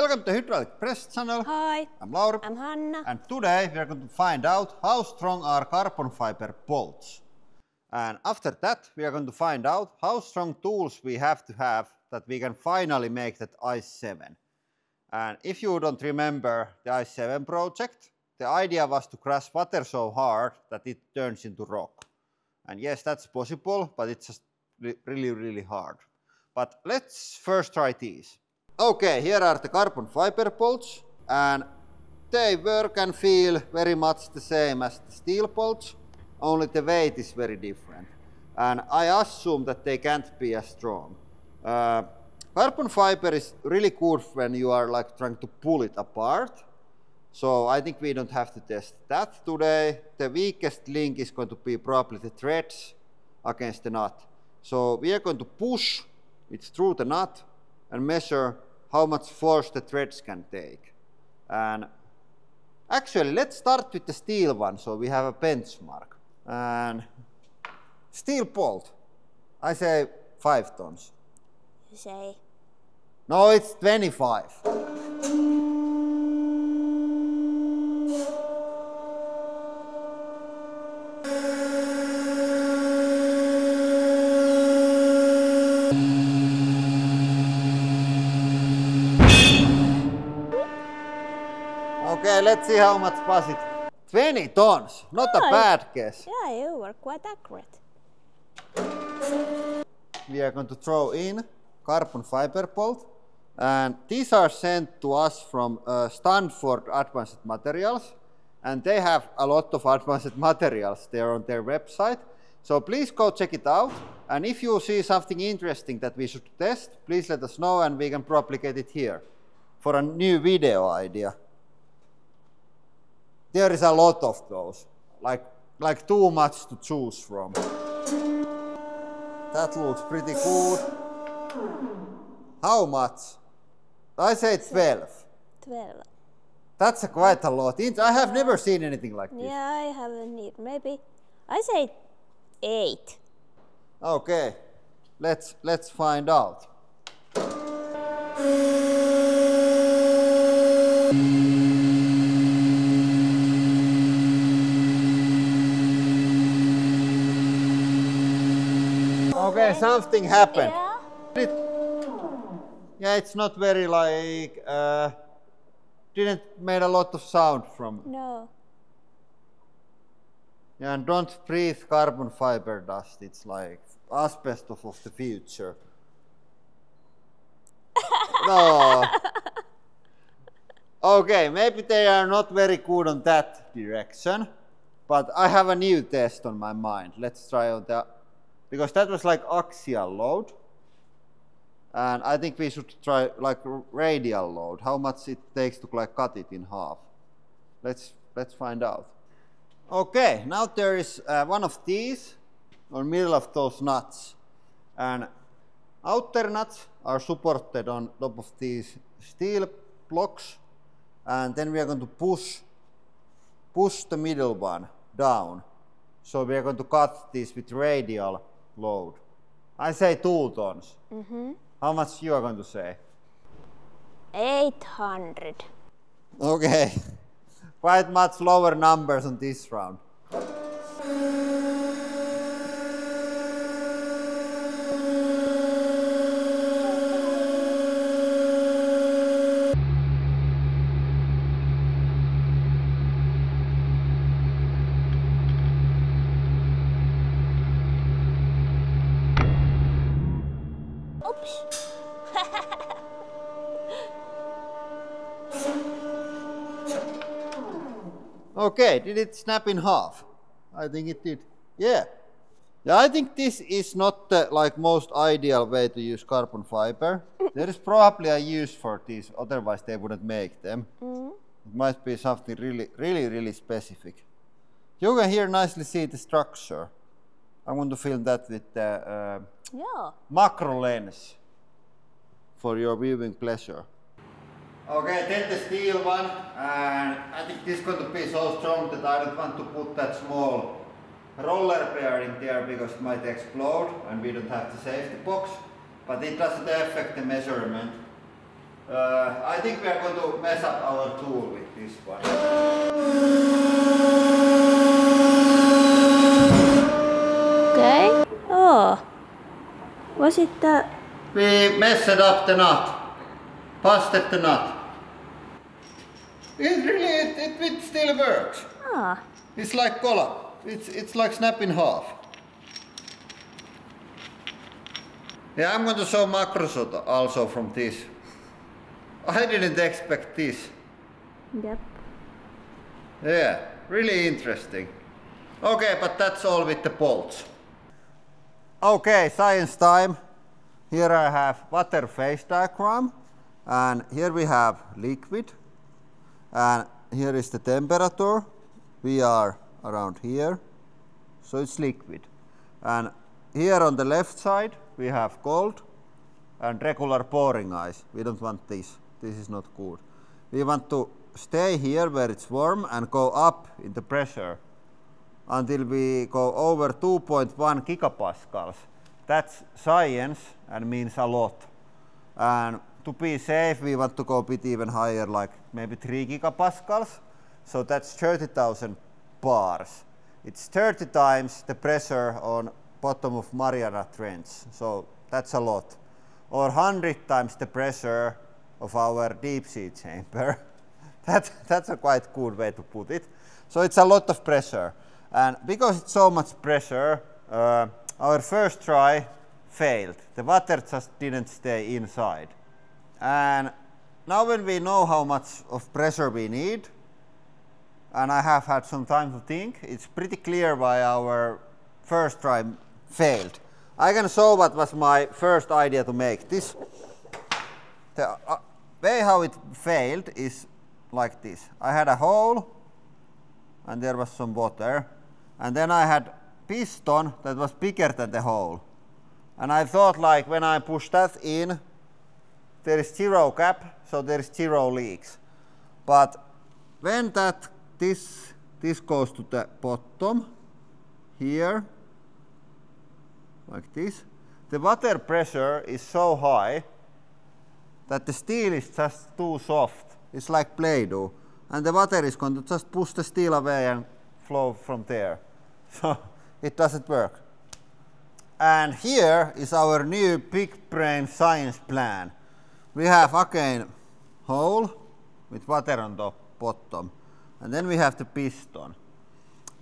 Welcome to Hydraulic Press channel. Hi, I'm Lauri. I'm Hanna. And today we are going to find out how strong are carbon fiber bolts. And after that we are going to find out how strong tools we have to have that we can finally make that ICE VII. And if you don't remember the ICE VII project, the idea was to crush water so hard that it turns into rock. And yes, that's possible, but it's just really, really hard. But let's first try these. Okay, here are the carbon fiber bolts and they work and feel very much the same as the steel bolts, only the weight is very different. And I assume that they can't be as strong. Uh, carbon fiber is really good when you are like trying to pull it apart. So I think we don't have to test that today. The weakest link is going to be probably the threads against the nut. So we are going to push it through the nut and measure how much force the threads can take. And actually, let's start with the steel one so we have a benchmark. And steel bolt, I say 5 tons. You say. No, it's 25. Okay, let's see how much was it. 20 tons, not a bad guess. Yeah, you were quite accurate. We are going to throw in carbon fiber bolt. And these are sent to us from uh, Stanford Advanced Materials. And they have a lot of advanced materials there on their website. So please go check it out. And if you see something interesting that we should test, please let us know and we can propagate it here for a new video idea. There is a lot of those, like, like too much to choose from. That looks pretty good. How much? I say 12. 12. That's a quite a lot. I have never seen anything like this. Yeah, I haven't either. Maybe. I say 8. Okay, let's let's find out. Okay, something happened. Yeah? It, yeah, it's not very like uh, didn't made a lot of sound from. No. Yeah, and don't breathe carbon fiber dust. It's like asbestos of the future. no. Okay, maybe they are not very good on that direction, but I have a new test on my mind. Let's try on that because that was like axial load, and I think we should try like radial load. How much it takes to like cut it in half? Let's let's find out. Okay, now there is uh, one of these on middle of those nuts, and outer nuts are supported on top of these steel blocks, and then we are going to push push the middle one down. So we are going to cut this with radial load. I say two tons. Mm-hmm. How much you are going to say? 800. Okay, quite much lower numbers on this round. Okay, did it snap in half? I think it did. Yeah. Yeah, I think this is not the like most ideal way to use carbon fiber. there is probably a use for this, otherwise they wouldn't make them. Mm. It might be something really, really, really specific. You can here nicely see the structure. I'm going to film that with the uh, Yeah. macro lens for your viewing pleasure. Okay, then the steel one, and I think this is going to be so strong that I don't want to put that small roller bearing there because it might explode and we don't have to save the safety box, but it doesn't affect the measurement. Uh, I think we are going to mess up our tool with this one. Okay. Oh. Was it the... We messed up the nut. Busted the nut. It really, it, it, it still works. Ah. It's like cola. It's, it's like snap in half. Yeah, I'm going to show macros also from this. I didn't expect this. Yep. Yeah, really interesting. Okay, but that's all with the bolts. Okay, science time. Here I have water phase diagram and here we have liquid and here is the temperature. We are around here, so it's liquid. And here on the left side we have cold and regular pouring ice. We don't want this. This is not good. We want to stay here where it's warm and go up in the pressure until we go over 2.1 gigapascals. That's science and means a lot. And to be safe, we want to go a bit even higher, like maybe 3 gigapascals. So that's 30,000 bars. It's 30 times the pressure on bottom of Mariana Trench. So that's a lot. Or 100 times the pressure of our deep sea chamber. that, that's a quite cool way to put it. So it's a lot of pressure. And because it's so much pressure, uh, our first try failed. The water just didn't stay inside. And now when we know how much of pressure we need, and I have had some time to think, it's pretty clear why our first try failed. I can show what was my first idea to make this. The uh, way how it failed is like this. I had a hole and there was some water and then I had piston that was bigger than the hole. And I thought like when I push that in, there is zero gap, so there is zero leaks. But when that this this goes to the bottom here, like this, the water pressure is so high that the steel is just too soft. It's like Play-Doh. And the water is going to just push the steel away and flow from there. So it doesn't work. And here is our new big brain science plan. We have again hole with water on the bottom. And then we have the piston.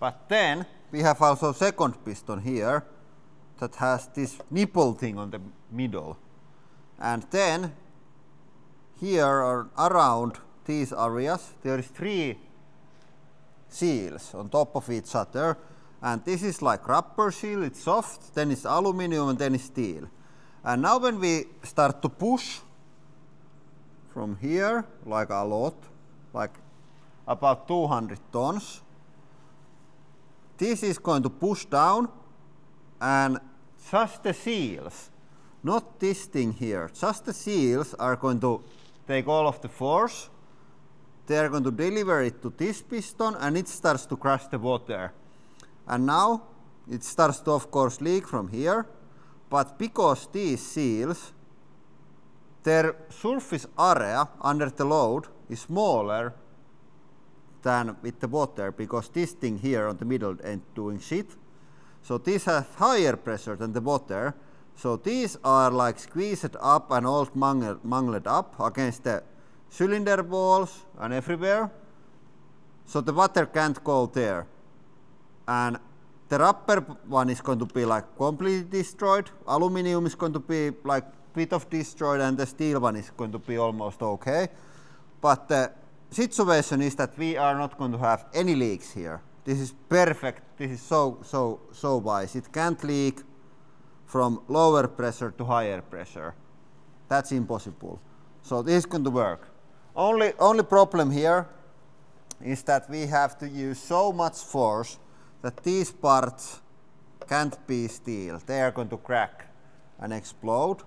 But then we have also second piston here that has this nipple thing on the middle. And then here or around these areas there is three seals on top of each other and this is like rubber seal, it's soft, then it's aluminum and then it's steel. And now when we start to push from here, like a lot, like about 200 tons, this is going to push down and just the seals, not this thing here, just the seals are going to take all of the force. They are going to deliver it to this piston and it starts to crush the water. And now it starts to of course leak from here, but because these seals, their surface area under the load is smaller than with the water because this thing here on the middle ain't doing shit. So these have higher pressure than the water. So these are like squeezed up and all mangled, mangled up against the cylinder walls and everywhere. So the water can't go there and the rubber one is going to be like completely destroyed, aluminum is going to be like bit of destroyed and the steel one is going to be almost okay. But the situation is that we are not going to have any leaks here. This is perfect. This is so, so, so wise. It can't leak from lower pressure to higher pressure. That's impossible. So this is going to work. Only, only problem here is that we have to use so much force that these parts can't be steel. They are going to crack and explode.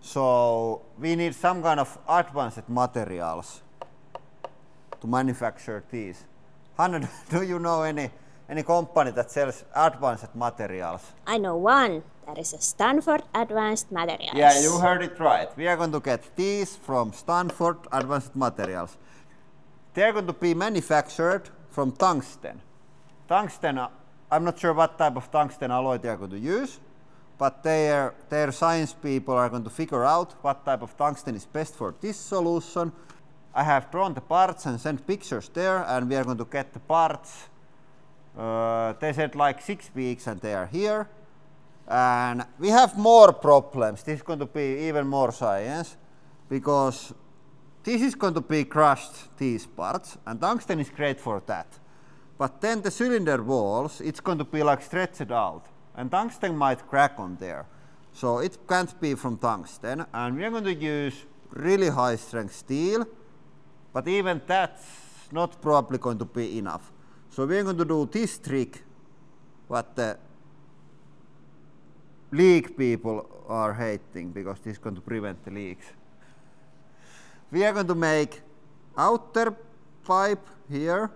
So we need some kind of advanced materials to manufacture these. Hanna, do you know any any company that sells advanced materials? I know one. That is a Stanford Advanced Materials. Yeah, you heard it right. We are going to get these from Stanford Advanced Materials. They are going to be manufactured from tungsten. Tungsten, I'm not sure what type of tungsten alloy they are going to use, but their, their science people are going to figure out what type of tungsten is best for this solution. I have drawn the parts and sent pictures there, and we are going to get the parts. Uh, they said like six weeks, and they are here. And we have more problems. This is going to be even more science because this is going to be crushed, these parts, and tungsten is great for that. But then the cylinder walls, it's going to be like stretched out, and tungsten might crack on there. So it can't be from tungsten, and we're going to use really high strength steel, but even that's not probably going to be enough. So we're going to do this trick, what the leak people are hating because this is going to prevent the leaks. We are going to make outer pipe here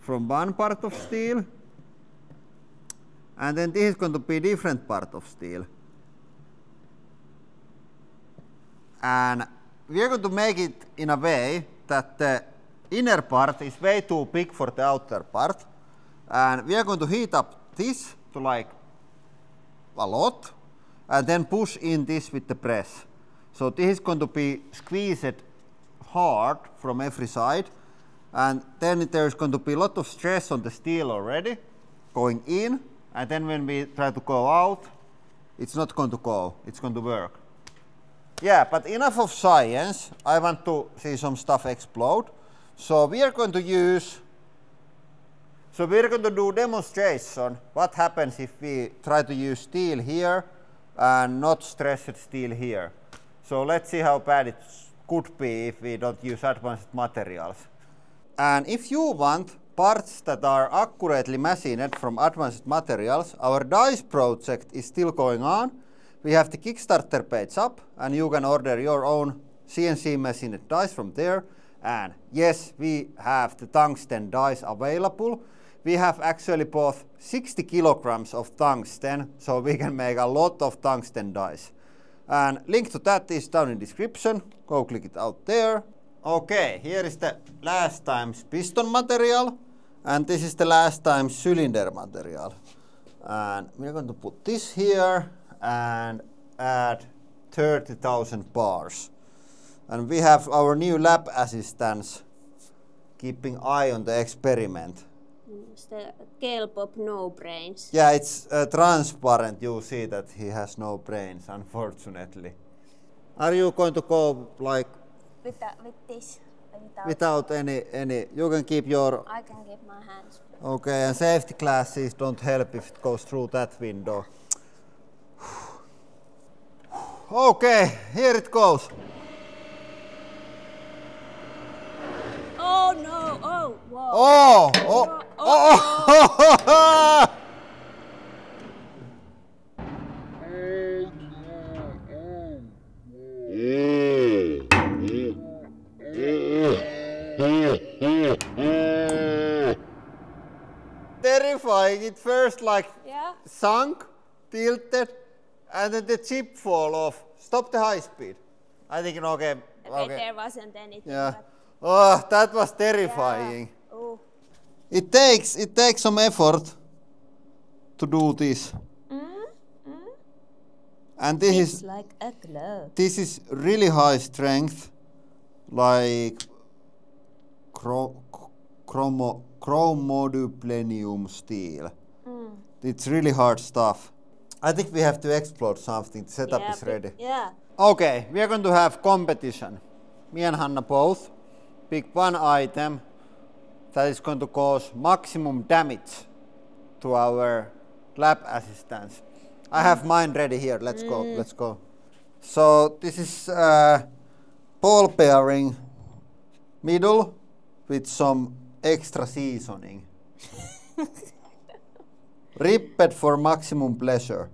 from one part of steel and then this is going to be a different part of steel. And we are going to make it in a way that the inner part is way too big for the outer part and we are going to heat up this to like a lot and then push in this with the press. So this is going to be squeezed hard from every side and then there's going to be a lot of stress on the steel already going in and then when we try to go out it's not going to go, it's going to work. Yeah, but enough of science. I want to see some stuff explode. So we are going to use so we're going to do demonstration what happens if we try to use steel here and not stressed steel here. So let's see how bad it could be if we don't use advanced materials. And if you want parts that are accurately machined from advanced materials, our DICE project is still going on. We have the Kickstarter page up and you can order your own CNC machined dice from there. And yes, we have the tungsten dice available we have actually bought 60 kilograms of tungsten, so we can make a lot of tungsten dice. And link to that is down in description. Go click it out there. Okay, here is the last time's piston material, and this is the last time's cylinder material. And we're going to put this here and add 30,000 bars. And we have our new lab assistants keeping eye on the experiment It's the Kelpop no brains. Yeah, it's uh, transparent. You see that he has no brains, unfortunately. Are you going to go like with, with this? Without, without any any? You can keep your. I can keep my hands. Okay, and safety glasses don't help if it goes through that window. okay, here it goes. Oh no! Oh, whoa! Oh! Oh! Oh! oh. Terrifying. It first like yeah. sunk, tilted, and then the chip fall off. Stop the high speed. I think okay. Okay, okay. there wasn't anything. Yeah. Oh, that was terrifying. Yeah. Oh. It takes it takes some effort to do this. Mm, mm. And this it's is like a glove. This is really high strength, like chro chromo chromoduplenium steel. Mm. It's really hard stuff. I think we have to explode something. The setup yeah, is ready. Yeah. Okay, we are going to have competition. Me and Hanna both. Pick one item that is going to cause maximum damage to our lab assistants. I have mine ready here. Let's mm. go. Let's go. So this is uh, ball bearing middle with some extra seasoning. Ripped for maximum pleasure.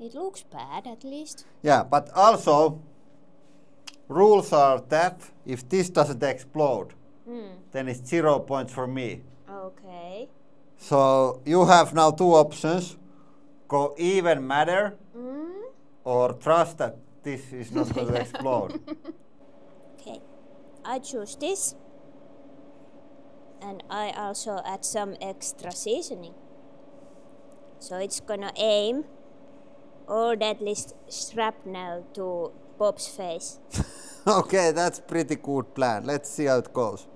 It looks bad at least. Yeah, but also rules are that if this doesn't explode, Mm. Then it's zero points for me. Okay. So you have now two options. Go even matter or trust that this is not going to explode. Okay, I choose this. And I also add some extra seasoning. So it's gonna aim all deadly s- shrapnel to Bob's face. okay, that's pretty good plan. Let's see how it goes.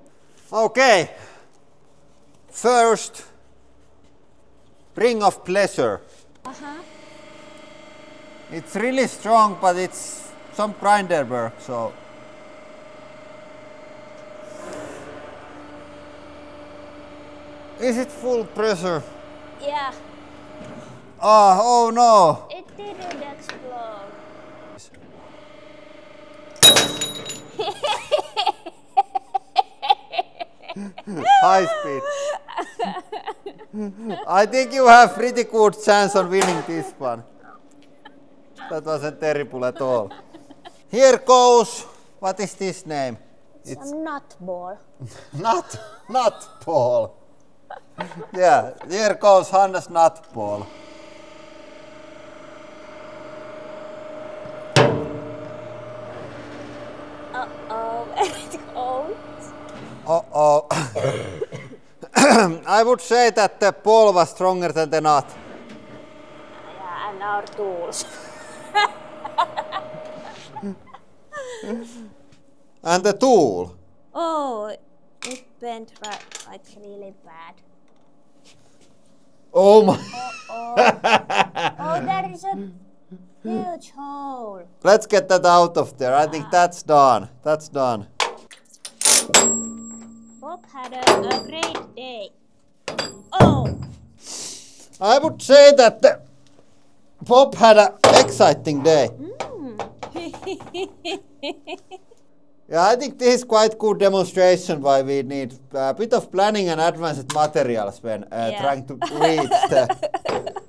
Okay. First, ring of pleasure. Uh-huh. It's really strong, but it's some grinder work, so. Is it full pressure? Yeah, Ah, oh no! it didn't explode. High speed. I think you have pretty good chance on winning this one. That wasn't terrible at all. Here goes. What is this name? It's a nut ball. Nut, nut ball. Yeah, here goes Hanna's nut ball. Uh-oh, it goes. Uh oh. I would say that the ball was stronger than the nut. Yeah, and our tools. And the tool. Oh, bent right, like really bad. Oh my. Oh, there is a huge hole. Let's get that out of there. I think that's done. That's done. Bob had a, a great day. Oh, I would say that the Bob had an exciting day. Hmm. Yeah, I think this is quite good demonstration why we need a bit of planning and advanced materials when uh, Yeah. trying to reach the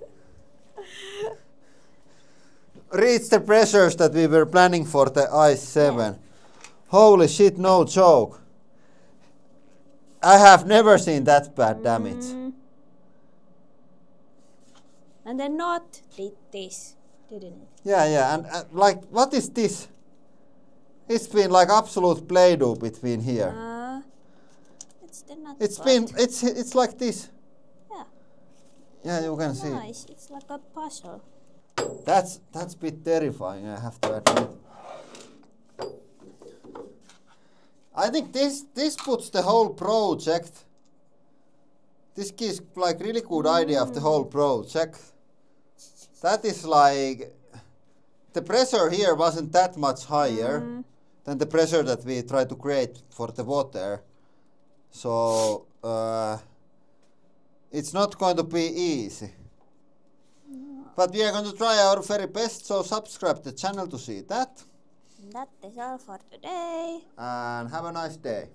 reach the pressures that we were planning for the ICE VII. Holy shit, no joke. I have never seen that bad damage. and the not did this, didn't it? Yeah, yeah, and uh, like, what is this? It's been like absolute play-doh between here. Uh, it's the knot. It's part. been, it's it's like this. Yeah, Yeah, you can see. nice. It's like a puzzle. That's that's a bit terrifying. I have to admit. I think this this puts the whole project. This gives like really good idea of the whole project. That is like the pressure here wasn't that much higher than the pressure that we try to create for the water. So uh, it's not going to be easy. But we are going to try our very best, so subscribe the channel to see that. That is all for today. And have a nice day.